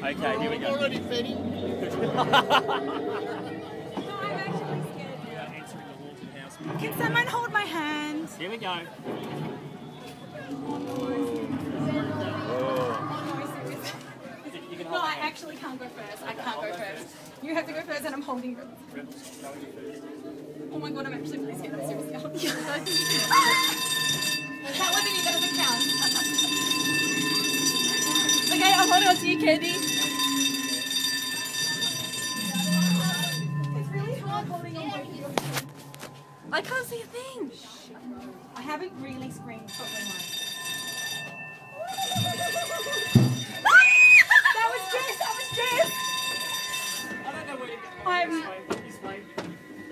Okay, here we go. Already fed him. No, I'm actually scared now. Entering the haunted house. Can someone hold my hand? Here we go. You can No, hold I actually can't go first. I can't go first. You have to go first, and I'm holding you. Oh my god, I'm actually really scared. I'm seriously scared. that wasn't you. That doesn't count. okay, I'm holding on to you, Candy. It's really hard holding on to you. I can't see a thing. I haven't really screamed properly. that was Jess. That was Jess. I don't know where you're going. I'm- Explain.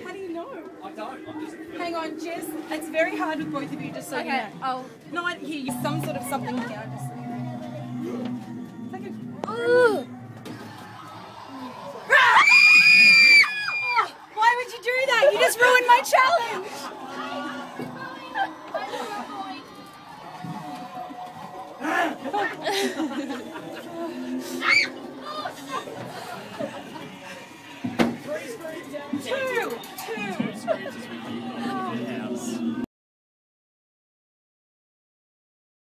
How do you know? I don't. I'm just. Hang on, Jess. It's very hard with both of you, just so you know. Oh, no, I hear you. Some sort of something here. Just so. It's like a- Oh, why would you do that? You just ruined my challenge. Two, two.